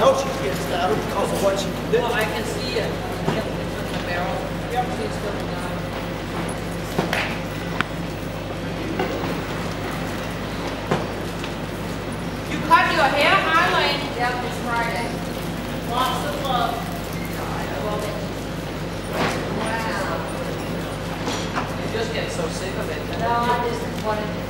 know she's getting stouter because of what she can do. Well, I can see it. Yep, it's in the barrel. Yep. See it's going down. You cut your hair, Harlan? Yep, it's Friday. Lots of love. Wow. You just get so sick of it. No, I just wanted to,